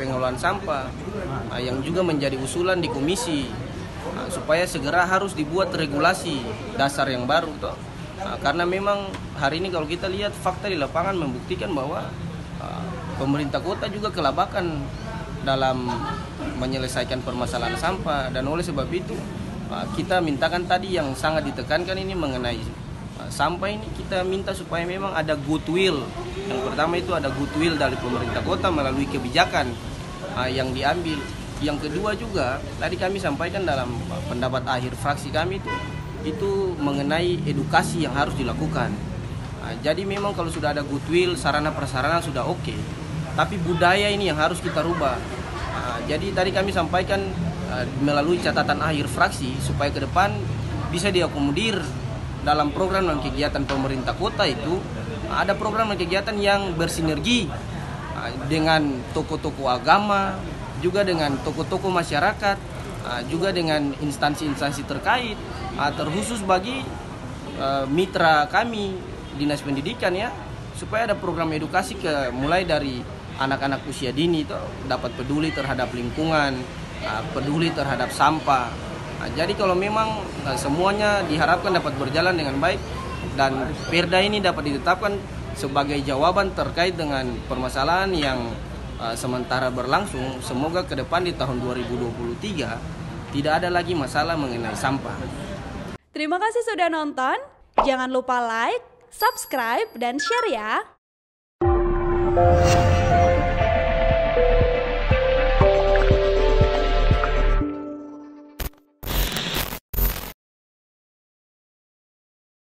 pengelolaan sampah uh, yang juga menjadi usulan di komisi uh, supaya segera harus dibuat regulasi dasar yang baru toh. Uh, karena memang hari ini kalau kita lihat fakta di lapangan membuktikan bahwa uh, pemerintah kota juga kelabakan dalam menyelesaikan permasalahan sampah dan oleh sebab itu uh, kita mintakan tadi yang sangat ditekankan ini mengenai sampah ini kita minta supaya memang ada goodwill. Yang pertama itu ada goodwill dari pemerintah kota melalui kebijakan uh, yang diambil. Yang kedua juga tadi kami sampaikan dalam pendapat akhir fraksi kami itu itu mengenai edukasi yang harus dilakukan. Uh, jadi memang kalau sudah ada goodwill sarana prasarana sudah oke. Okay tapi budaya ini yang harus kita rubah. Uh, jadi tadi kami sampaikan melalui catatan akhir fraksi supaya ke depan bisa diakomodir dalam program dan kegiatan pemerintah kota itu ada program dan kegiatan yang bersinergi uh, dengan toko-toko agama, juga dengan toko-toko masyarakat, uh, juga dengan instansi-instansi terkait, uh, terkhusus bagi mitra kami dinas pendidikan ya supaya ada program edukasi ke mulai dari anak-anak usia dini itu dapat peduli terhadap lingkungan, peduli terhadap sampah. Nah, jadi kalau memang uh, semuanya diharapkan dapat berjalan dengan baik dan Perda ini dapat ditetapkan sebagai jawaban terkait dengan permasalahan yang uh, sementara berlangsung, semoga ke depan di tahun 2023 tidak ada lagi masalah mengenai sampah. Terima kasih sudah nonton. Jangan lupa like, subscribe, dan share ya.